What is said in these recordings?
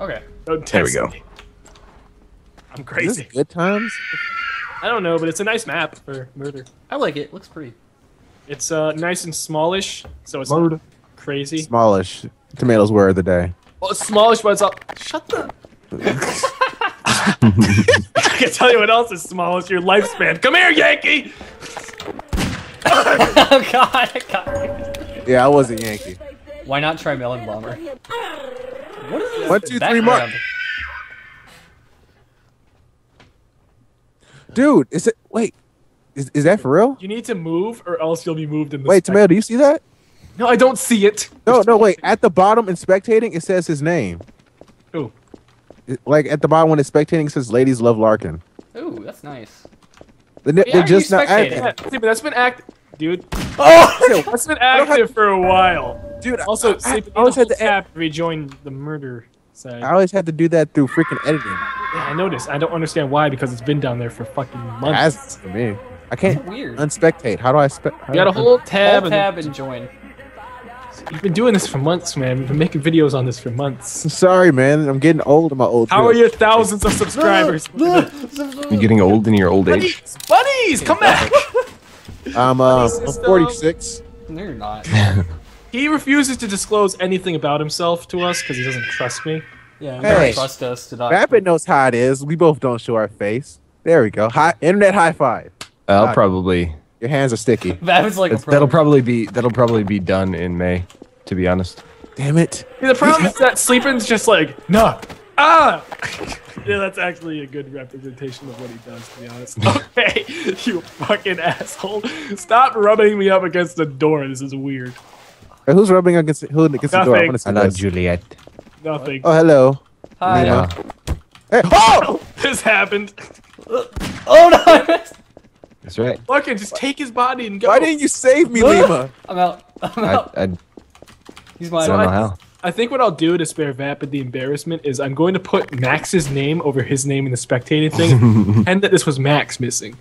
Okay. Don't There we go. me. I'm Is crazy. this good times? I don't know, but it's a nice map for murder. I like it. Looks pretty. It's uh nice and smallish, so it's Murder. not crazy. Smallish. Tomatoes were of the day. Well, it's smallish, but it's all. Shut the. I can tell you what else is smallish. Your lifespan. Come here, Yankee. oh god, I got Yeah, I was a Yankee. Why not try Melon Bomber? What is this One, two, three, background? mark. Dude, is it? Wait, is, is that for real? You need to move, or else you'll be moved in the. Wait, tomato, do you see that? No, I don't see it. No, no, wait. At the bottom in spectating, it says his name. Who? Like at the bottom when it's spectating, it says "Ladies love Larkin." Ooh, that's nice. They're, Yeah, they're just not acting. Yeah, see, but that's been act, dude. Oh, That's been don't active for a while. dude. Also, I, see, I, always had to to. tab to rejoin the murder side. I always had to do that through freaking editing. Yeah, I noticed. I don't understand why because it's been down there for fucking months. As for me, I can't Weird. unspectate. How do I spec? you gotta hold tab, Hold and tab and join. you've been doing this for months, man. We've been making videos on this for months. I'm sorry, man. I'm getting old in my old. Age. How are your thousands of subscribers? You're getting old in your old age. buddies, buddies, come back! I'm uh, I'm is, um, 46. No, you're not. he refuses to disclose anything about himself to us because he doesn't trust me. Yeah, Hey. don't trust us to not. Vapid knows how it is. We both don't show our face. There we go. Hi, internet high five. I'll God. probably. Your hands are sticky. Vapid's like a that'll probably be that'll probably be done in May. To be honest. Damn it. See, the problem is that Sleepin's just like, nah, ah! yeah, that's actually a good representation of what he does, to be honest. Okay, you fucking asshole. Stop rubbing me up against the door. This is weird. Hey, who's rubbing against who against the door? I Nothing. want to see this. Juliet. Nothing. Oh, hello. Hi. Lima. Hey, oh! This happened. Oh no! I missed. That's right. Fucking just take his body and go. Why didn't you save me, Lima? I'm out. I'm I, out. I, He's I don't know how. I think what I'll do to spare Vapid the embarrassment is I'm going to put Max's name over his name in the spectating thing, and that this was Max missing.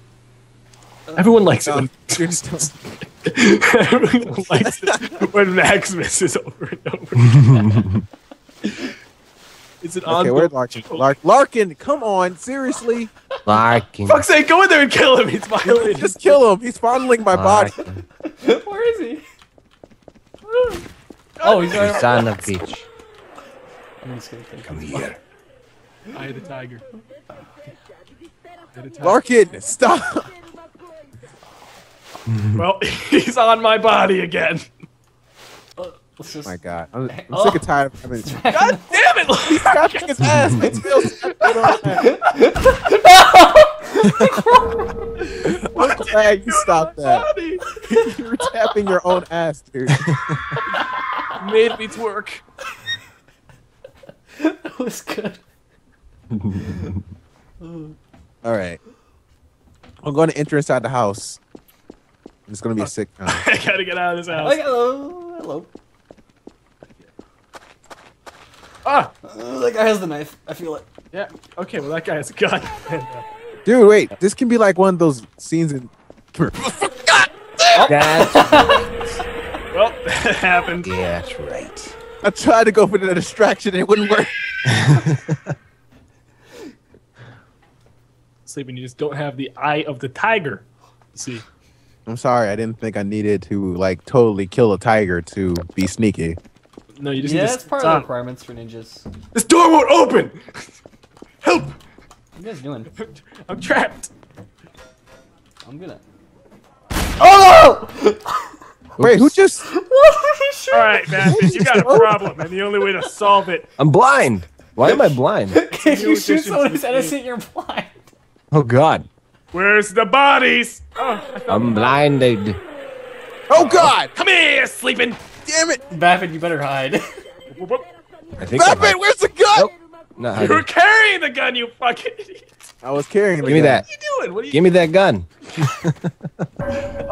Everyone likes it when oh, Everyone likes it when Max misses over and over. again. Is it on? okay, where's Larkin? Oh. Lark, Larkin, come on, seriously. Larkin. Fuck's sake, go in there and kill him. He's violating. Just kill him. He's fondling my body. Where is he? Oh, he's You right. son of a bitch. I'm just gonna take Come here. I had a tiger. I had a tiger. Larkin, stop. Well, he's on my body again. Let's just. Oh my God, I'm, I'm Oh. sick and tired of having God damn it! Larkin. tapping his ass. It's still tapping on I'm glad you stopped that. You were tapping your own ass, dude. Made me twerk. that was good. All right. I'm going to enter inside the house. It's going to be a uh, sick time. I gotta get out of this house. hello. Hello. Ah, Uh, that guy has the knife. I feel it. yeah. Okay, well that guy has a gun. Dude, wait. This can be like one of those scenes in. Come here. That's, well, that happened. Yeah, that's right. I tried to go for the distraction and it wouldn't work. Sleepin, you just don't have the eye of the tiger. See, I'm sorry. I didn't think I needed to like totally kill a tiger to be sneaky. No, you just Yeah, need to that's part of the stop. requirements for ninjas. This door won't open. Help! What are you guys doing? I'm trapped. I'm gonna. Oh no! Wait, who just? All right, Matthew, you got a problem, and the only way to solve it. I'm blind. Why am I blind? if you shoot someone to who's the game. innocent, you're blind. Oh God. Where's the bodies? Oh, I found I'm blinded. Oh God! Come here, Sleepin. Damn it! Vapid, you better hide. Whoop, whoop. I think. I'm where's the gun? Nope. Not You were carrying the gun, you fucking idiot. I was carrying the Give me gun. that. What are you doing? What are you? Give me that gun.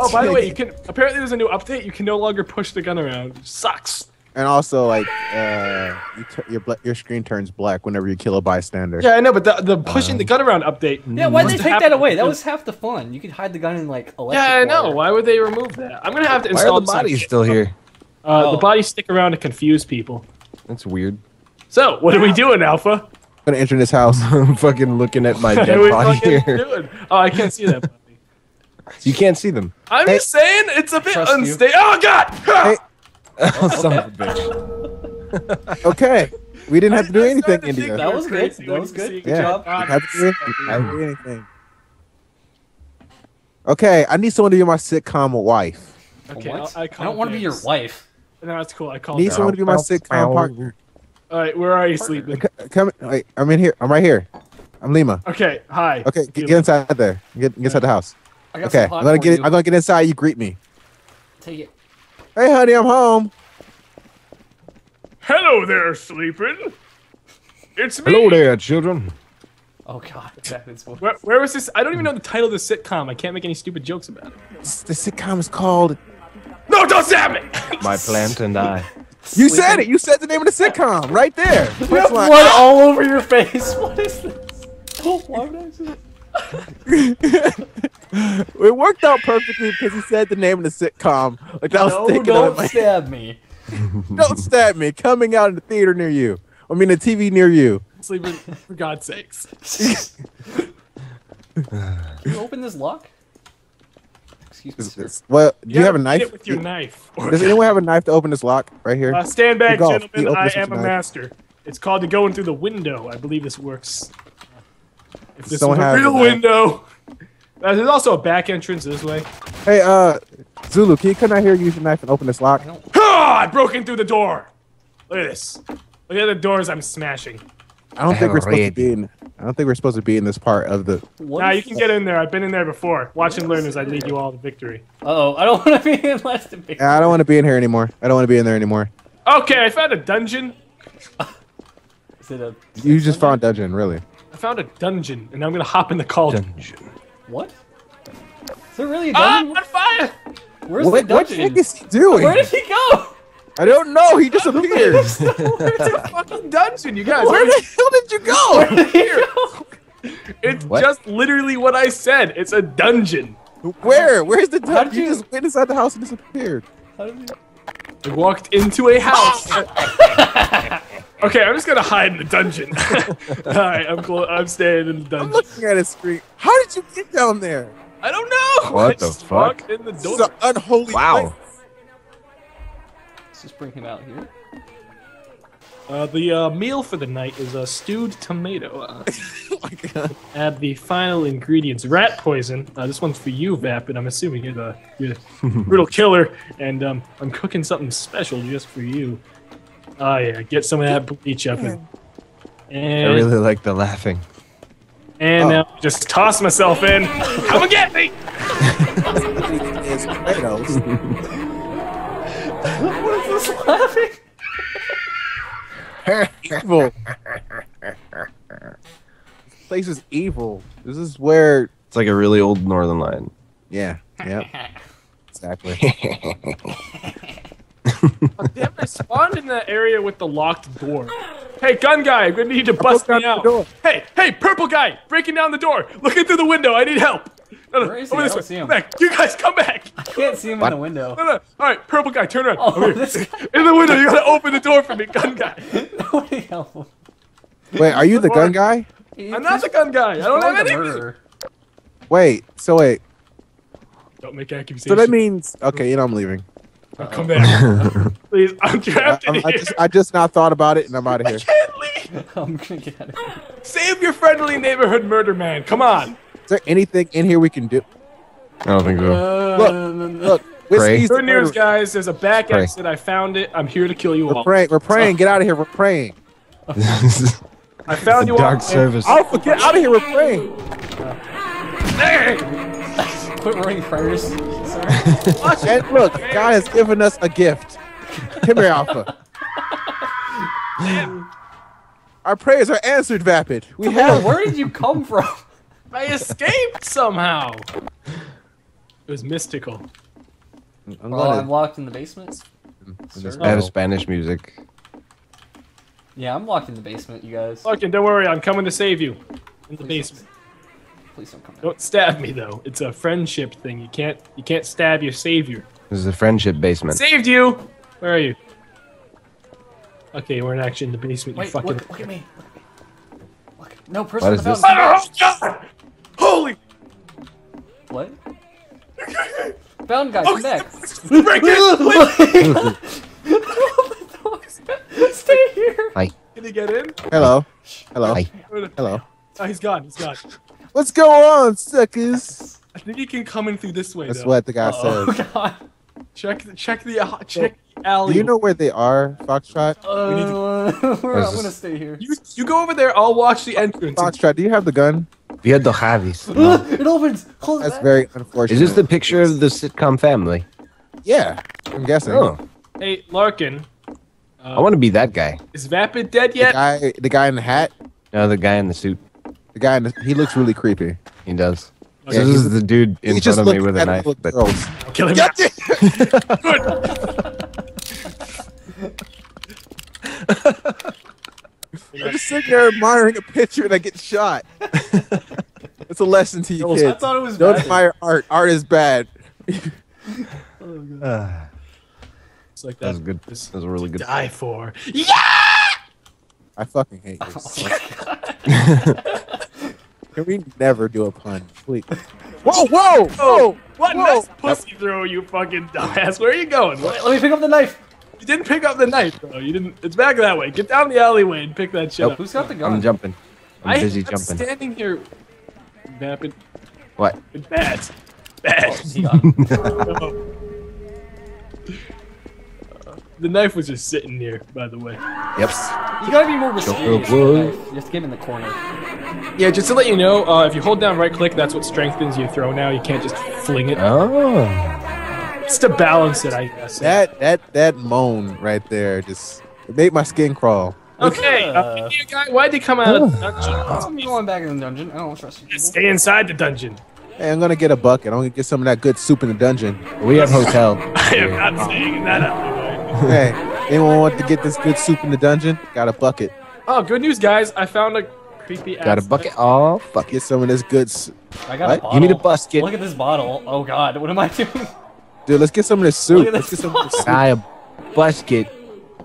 Oh, by the way, you can. Apparently, there's a new update. You can no longer push the gun around. It sucks. And also, like, uh, you your your screen turns black whenever you kill a bystander. Yeah, I know, but the, the pushing the gun around update. yeah, why did they take have that away? That was half the fun. You could hide the gun in like electric. Yeah, I know. water. Why would they remove that? I'm gonna have to install. Why are the bodies still here? Uh, Oh. The bodies stick around to confuse people. That's weird. So, what are we doing, Alpha? I'm gonna enter this house. I'm fucking looking at my dead are body here. doing? Oh, I can't see that. puppy. You can't see them. I'm Hey. just saying, it's a bit unstable. Oh God! Hey. Oh, son of a bitch. Okay, we didn't have to do anything, started to think India. That was good. crazy. That was good. see? Good Yeah, job. didn't have to do anything. Didn't have to do anything. Okay, I need someone to be my sitcom wife. Okay, What? I'll- I, I don't want to be your wife. No, that's cool. I I called. need dibs. someone to be my sitcom partner. All right, where are you Sleepin? Come, wait, I'm in here. I'm right here. I'm Lima. Okay, hi. Okay, get, get inside there. Get, get inside the house. Okay, I'm gonna get. you. I'm gonna get inside. You greet me. Take it. Hey, honey, I'm home. Hello there, Sleepin. It's me. Hello there, children. Oh god, Batman's. Where, where was this? I don't even know the title of the sitcom. I can't make any stupid jokes about it. The sitcom is called. No, don't stab me! My plant and I. You said it. You said the name of the sitcom right there. You have blood all over your face. What is this? Why would I say It worked out perfectly because he said the name of the sitcom. Like that was No, thinking of it. don't Like, stab me. don't stab me. Coming out in the theater near you. I mean, the TV near you. Sleepin, for God's sakes. Can you open this lock? Excuse me, sir. Well, do you have a knife? with your knife. Does anyone have a knife to open this lock right here? Uh, stand back, gentlemen. I am a knife. master. It's called to go in through the window. I believe this works. If this Someone was a real a window. Uh, there's also a back entrance this way. Hey, uh, Zulu, can you come out here, use your knife, and open this lock? Ah! I broke in through the door. Look at this. Look at the doors I'm smashing. I don't think we're supposed to be in. I don't think we're supposed to be in this part of the. What Now you can get in there. I've been in there before. Watch and learn as I lead you all to victory. Uh-oh, I don't want to be in last in Yeah, I don't want to be in here anymore. I don't want to be in there anymore. Okay, I found a dungeon. Is it a You just found a dungeon, really? I found a dungeon, and I'm gonna hop in the cauldron. Dungeon. what? Is there really a Ah, dungeon? on fire! Where's What, the what the heck is he doing? Where did he go? I don't know. He disappeared. It's a fucking dungeon, you guys. Where the hell did you go? here? It's What? just literally what I said. It's a dungeon. Where? Where's the dungeon? You you- just went inside the house and disappeared. How did he... I walked into a house. Ah! okay, I'm just gonna hide in the dungeon. All right, I'm clo- I'm staying in the dungeon. I'm dungeon. looking at his screen. How did you get down there? I don't know. What I the just fuck? In the This is an unholy Wow. place. Let's just bring him out here. Uh, the uh, meal for the night is a stewed tomato. Uh, Oh my god. add the final ingredients: rat poison. Uh, this one's for you, Vapid. I'm assuming you're the, you're the brutal killer, and um, I'm cooking something special just for you. Oh yeah, get some of that bleach up and. I really like the laughing. and Oh. now just toss myself in. Come and get me! It's tomatoes. What is this laughing? evil. This place is evil. This is where. It's like a really old northern line. Yeah. Yep. Exactly. Damn, I spawned in the area with the locked door. Hey, gun guy, I'm gonna need you to bust me down out. the door. Hey, hey, purple guy, breaking down the door, looking through the window. I need help. No, no, Where is he? over I this don't way. see him. Come back. You guys, come back. I can't see him What? in the window. No, no. All right, purple guy, turn around. Oh, Over here. this guy. In the window, you gotta open the door for me, gun guy. Nobody help him. Wait, are you the gun guy? I'm not the gun guy. I don't have Probably the anything. Wait. So wait. Don't make accusations. So that means okay. You know I'm leaving. Oh, come back, please. I'm trapped in I'm- I here. just I just not thought about it and I'm out of I here. can't leave. I'm gonna get out of here. Save your friendly neighborhood murder man. Come on. Is there anything in here we can do? I don't think so. Uh, Look, whiskey's Good the news, guys. There's a back Pray. exit. I found it. I'm here to kill you We're all. praying. We're praying. Get out of here. We're praying. I found you all. Dark service. Alpha, get out of here. We're praying. Hey! Quit running prayers. Sorry. And look, God has given us a gift. Come here, Alpha. Our prayers are answered, Vapid. We Tomato, have. where did you come from? I escaped somehow. It was mystical. I'm Well, I'm locked in the basement. in this I have. Spanish music. Yeah, I'm locked in the basement, you guys. Fucking, don't worry. I'm coming to save you. In the basement. Please don't come out. Don't stab me though. It's a friendship thing. You can't. You can't stab your savior. This is a friendship basement. Saved you. Where are you? Okay, we're actually in the basement. you fucking. look, look at me. Look at me. Look. No, person What in is the this? Oh God! Holy! What? Fountain guy, Oh, come back. break it! Stay here. Hi. Can he get in? Hello. Hello. Hi. Hello. Oh, he's gone. He's gone. What's going on, suckers? I think he can come in through this way. That's though. what the guy Oh said. god. Check, the check the uh, check the alley. Do you know where they are, Foxtrot? Uh, I'm gonna stay here. You, you go over there. I'll watch the entrance. Foxtrot, do you have the gun? Via do Javis. it opens. Close That's that. very unfortunate. Is this the picture of the sitcom family? Yeah, I'm guessing. Oh, Hey, Larkin. Uh, I want to be that guy. Is Vapid dead The yet? guy, the guy in the hat. No, the guy in the suit. The guy in the, he looks really creepy. He does. Okay. So this is the dude in he front of me with a knife. little But girls. Kill him. Got it! I'm sitting there admiring a picture and I get shot. It's a lesson to you I I kids. thought it was Don't bad. admire art. Art is bad. uh, It's like that was that. good. This- That was a really good. Die for. Yeah. I fucking hate this. Oh Can we never do a pun, please? Whoa, whoa, whoa! What Whoa. nice pussy throw, you fucking dumbass? Where are you going? Wait, let me pick up the knife. You didn't pick up the knife, bro. You didn't. It's back that way. Get down the alleyway and pick that shit Nope. up. Who's got the gun? I'm jumping. I'm I, busy I'm jumping. standing here. Vapid. What? Bad. Bad. He got The knife was just sitting there, by the way. Yep. You gotta be more mysterious. wood. with the knife. Just get him in the corner. Yeah, just to let you know, uh, if you hold down right click, that's what strengthens your throw now. You can't just fling it. Oh. Just to balance it, I guess. That that that moan right there just made my skin crawl. Okay, uh, Uh. Guy, why'd he come out of the dungeon? I'm going back in the dungeon. I don't trust you. Stay inside the dungeon. Hey, I'm gonna get a bucket. I'm gonna get some of that good soup in the dungeon. We have hotel. I am not staying in that alleyway. hey, anyone want to get this good soup in the dungeon? Got a bucket. Oh, good news, guys! I found a creepy. Got a ass- bucket. Oh, fuck it. Get some of this good. s- I got What? a bottle. You need a basket. Look at this bottle. Oh god, what am I doing? Dude, let's get some of this soup. Let's get some of this soup. I a basket.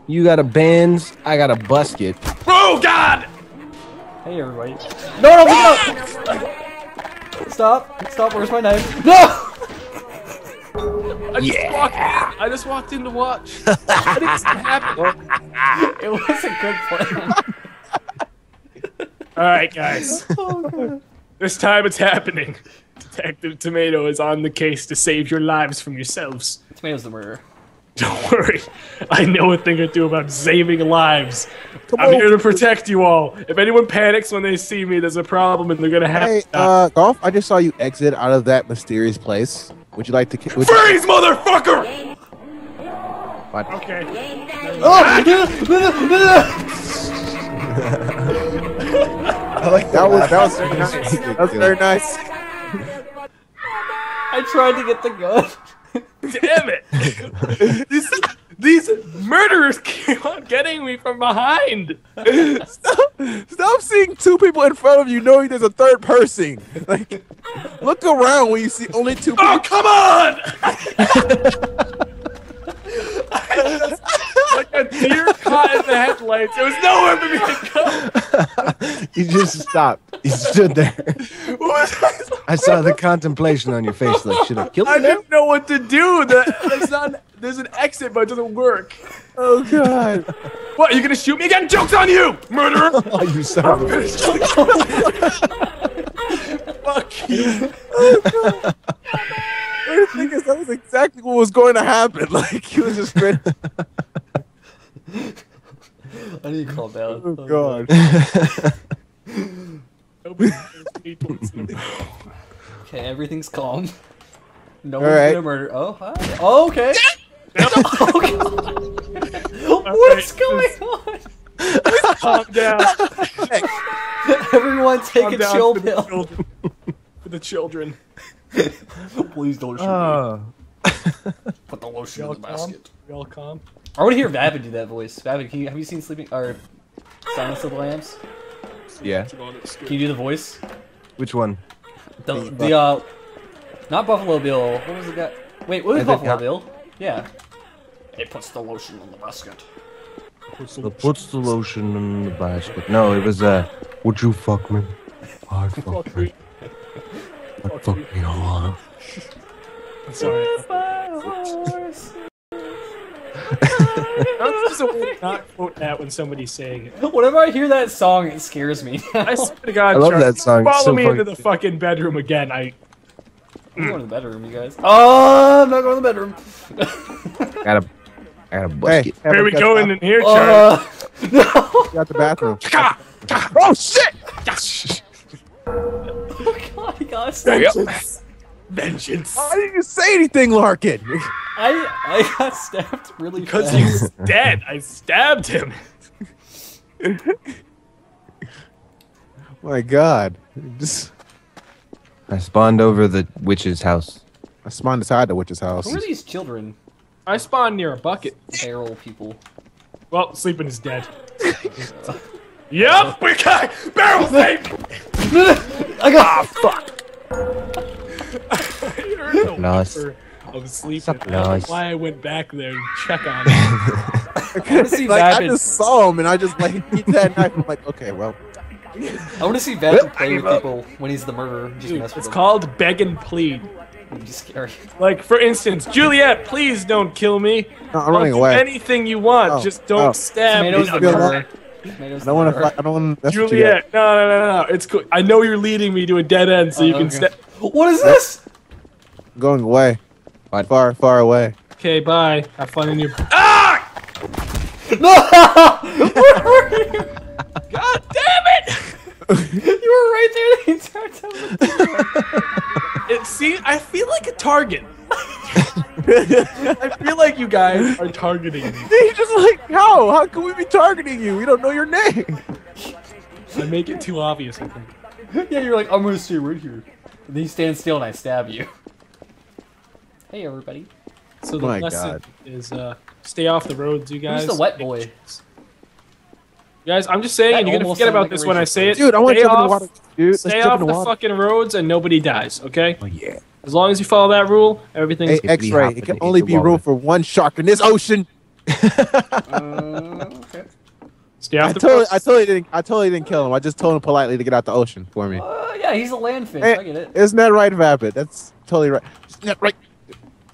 You got a Benz. I got a basket. Oh God! Hey everybody. No, no, pick it! Stop! Stop! Where's my knife? No! I just Yeah. walked. In. I just walked in to watch. I didn't it happen. It was a good plan. All right, guys. Oh, This time it's happening. Detective Tomato is on the case to save your lives from yourselves. Tomato's the murderer. Don't worry, I know a thing or two about saving lives. Come I'm on. here to protect you all. If anyone panics when they see me, there's a problem and they're gonna have Hey, to stop. uh, golf. I just saw you exit out of that mysterious place. Would you like to? ki- Would you, Freeze, motherfucker! What? Okay. I like that was that was. That was very nice. I tried to get the gun. Damn it! these, these murderers keep on getting me from behind. Stop, stop seeing two people in front of you, knowing there's a third person. Like, look around when you see only two oh, people. Oh, come on! like a deer caught in the headlights. There was nowhere for me to go. You just stopped. You stood there. What I I saw the contemplation on your face. Like, should I kill I him now? didn't know what to do. That's not. There's an exit, but it doesn't work. Oh god. What? Are you gonna shoot me again? Jokes on you, murderer! Oh, you son of a Fuck you. Oh god. The thing is, that was exactly what was going to happen. Like he was just straight. I need to calm down. Oh, oh god. Nobody knows people. Okay, everything's calm. No All one's right. gonna murder. Oh, hi. Oh, okay. oh, God. What's going on? Calm down. Everyone take Calm a chill for the pill. children. For the children. Please don't shoot Oh. me. Put the lotion in the calm? basket. We all calm? I want to hear Vavin do that voice. Vavin, can you, have you seen Sleeping or Silence of the Lambs? Yeah. Can you do the voice? Which one? The, the uh, not Buffalo Bill. What was the guy? Wait, what was I Buffalo not- Bill? Yeah. It puts the lotion in the basket. So puts the lotion in the basket. No, it was uh, would you fuck me? I'd fuck me. I'd fuck me hard. Sorry. That's just a way to not quote that when somebody's saying it. Whenever I hear that song, it scares me. I I'm swear to God, I love Charlie, that song. Follow so me funny. into the fucking bedroom again. I'm going to the bedroom, you guys. Oh, I'm not going to the bedroom. I got a, I got a Hey, basket. here we got go in here, Charlie. Uh, no. Got the bathroom. Ka! Oh shit! Oh God, guys. Vengeance. Vengeance. Why didn't you say anything, Larkin? I I got stabbed really Because fast. he was dead. I stabbed him. My God, just I spawned over the witch's house. I spawned inside the witch's house. Who are these children? I spawned near a bucket. Feral people. Well, Sleepin is dead. yep, we got barrel safe. I got ah, fuck. I heard the Nice. whisper of Sleepin. Sup, I don't know why I went back there and check on it. I want to see like I just saw him and I just like he that knife. I'm like, okay, well, I want to see Vapid play with people when he's the murderer. Just Dude, mess with it's them. called beg and plead. It'd be scary. Like, for instance, Juliet, please don't kill me. no, I'm I'll running do away. anything you want, Oh, just don't oh. stab Tomato's me. the feel I don't want to. I don't want. That's what you got. Juliet, no, no, no, no, no. It's cool. I know you're leading me to a dead end, so oh, you Oh, can okay. stab. What is this? I'm going away. What? Far, far away. Okay, bye. Have fun in your. Ah! No! Where were you? God damn it! You were right there the entire time. It see, I feel like a target. I feel like you guys are targeting me. He's just like, how? How can we be targeting you? We don't know your name. I make it too obvious, I think. yeah, you're like, I'm gonna stay right here. And then you stand still and I stab you. Hey, everybody. So the My lesson God. is uh, stay off the roads, you guys. Who's the wet boy? Guys, I'm just saying, That you're gonna forget about like this when I say it. Dude, I want stay to jump in the water. Dude, Stay off the the water. fucking roads and nobody dies, okay? Oh yeah. As long as you follow that rule, everything's Hey, X-ray. It can only be room for one shark in this ocean. Uh, okay. stay off I the totally, roads. I totally didn't. I totally didn't kill him. I just told him politely to get out the ocean for me. Uh, yeah, he's a landfish. Hey, I get it. Isn't that right, Vapid? That's totally right. Isn't that right?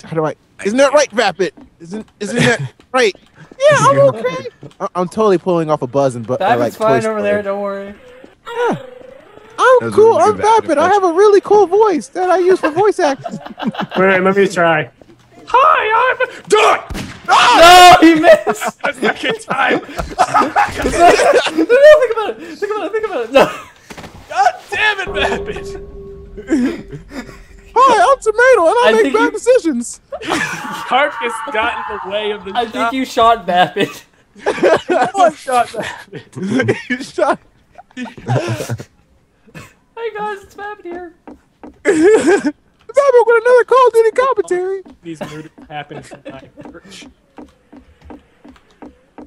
How do I? Isn't that right, Vapid? Isn't isn't that right? Yeah, I'm okay. I- I'm totally pulling off a buzz and but uh, Vapid's like fine over Story. there. Don't worry. Yeah. I'm That cool. I'm good Vapid Vapid. I have a really cool voice that I use for voice acting. Wait, let me try. Hi, I'm done. No, he missed. A second time. no, think about it. Think about it. Think about it. No. God damn it, Vapid. Hi, I'm Tomato, and I, I make think bad you- decisions. Carcass got in the way of the I shot. think you shot Vapid. One shot Vapid. you shot. Hey guys, it's Vapid here. Vapid with another Call of Duty commentary. These murders happen in my church.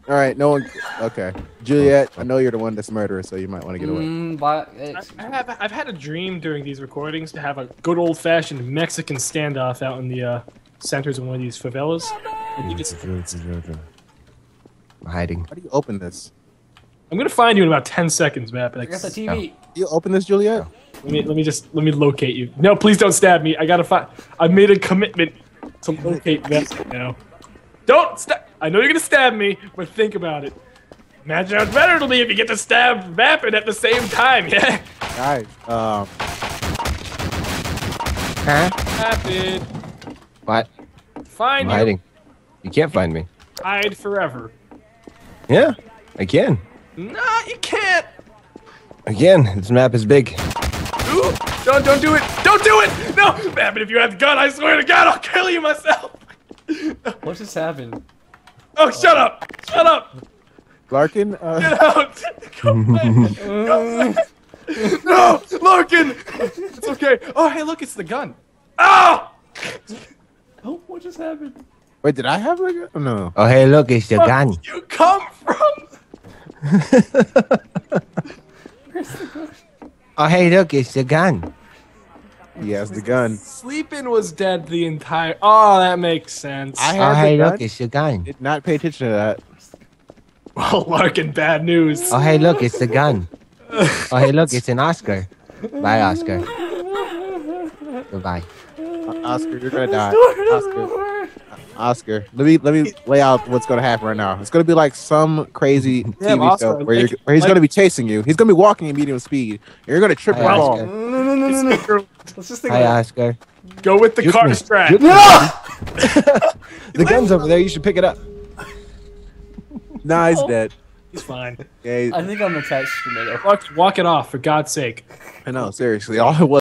All right, no one. Okay, Juliet, I know you're the one that's murderer, so you might want to get away. Mm, but it's, I have, I've had a dream during these recordings to have a good old fashioned Mexican standoff out in the uh, centers of one of these favelas. And you just, I'm hiding. How do you open this? I'm gonna find you in about ten seconds, Matt. But I got the TV. You open this, Juliet? let me let me just let me locate you. No, please don't stab me. I gotta find. I made a commitment to locate Vapid now. Don't stab. I know you're gonna stab me, but think about it. Imagine how better it'll be if you get to stab Vapid at the same time. Yeah, Guys, um, Huh? Vapid, What? find I'm you. hiding. You can't find me. Hide forever. Yeah, I can. Nah, you can't. Again, this map is big. Ooh, don't don't do it! Don't do it! No, Vapid, if you had the gun, I swear to God, I'll kill you myself. What just happened? Oh, shut up! Shut up! Larkin, uh, Get out! Go away! Go away! No, Larkin! It's okay. Oh, hey, look, it's the gun. Oh! Oh, what just happened? wait, did I have like a? Oh, no. Oh, hey, look, it's the gun. You come from? Oh, hey, look, it's the gun. He has the gun. Sleepin was dead the entire. Oh, that makes sense. I have Oh, had hey, the look, gun. it's the gun. Did not pay attention to that. Well, oh, Larkin, bad news. Oh, hey, look, it's the gun. Oh, hey, look, it's an Oscar. Bye, Oscar. Goodbye. Oscar, you're gonna die. Oscar, Oscar. Let me let me lay out what's gonna happen right now. It's gonna be like some crazy Damn, TV Oscar, show where, you're, like- where he's like- gonna be chasing you. He's gonna be walking at medium speed. and You're gonna trip and Hi, fall. Oscar. No, no, no, no, no, no. Let's just think Hi, about Oscar. Go with the Juke car me. strat. Juke me. No! The gun's over there. You should pick it up. Nah, he's dead. He's fine. Yeah, he- I think I'm attached to the middle. Walk, walk it off, for God's sake. I know. Seriously, all it was.